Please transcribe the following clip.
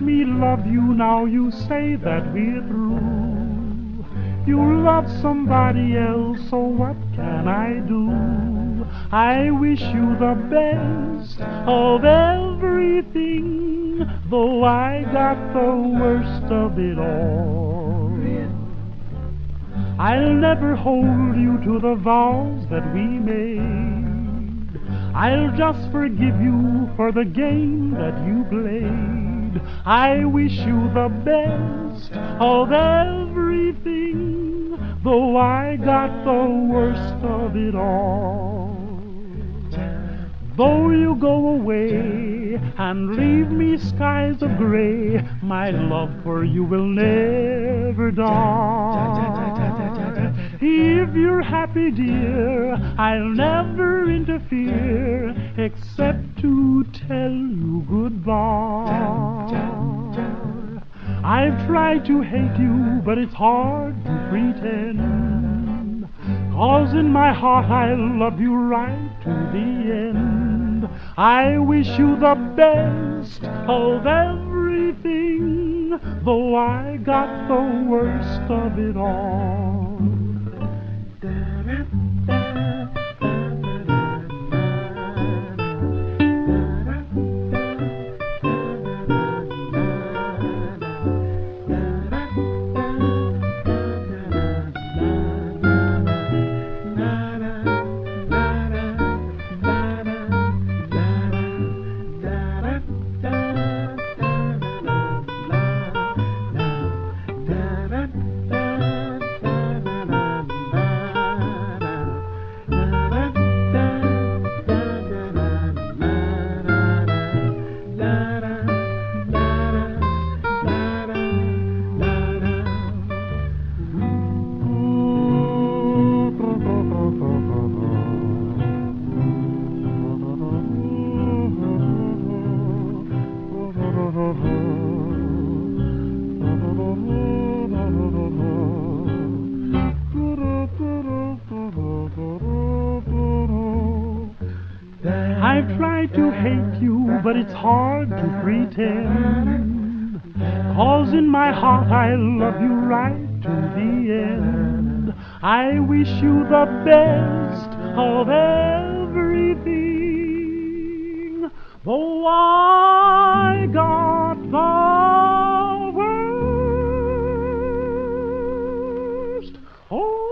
made me love you, now you say that we're through. You love somebody else, so what can I do? I wish you the best of everything, though I got the worst of it all. I'll never hold you to the vows that we made. I'll just forgive you for the game that you played. I wish you the best of everything, though I got the worst of it all. Though you go away and leave me skies of gray, my love for you will never die. If you're happy, dear, I'll never interfere except to tell you goodbye. I've tried to hate you, but it's hard to pretend. Cause in my heart I love you right to the end. I wish you the best of everything, though I got the worst of it all. I've tried to hate you, but it's hard to pretend. Cause in my heart I love you right to the end. I wish you the best of everything. Though I got the worst. Oh.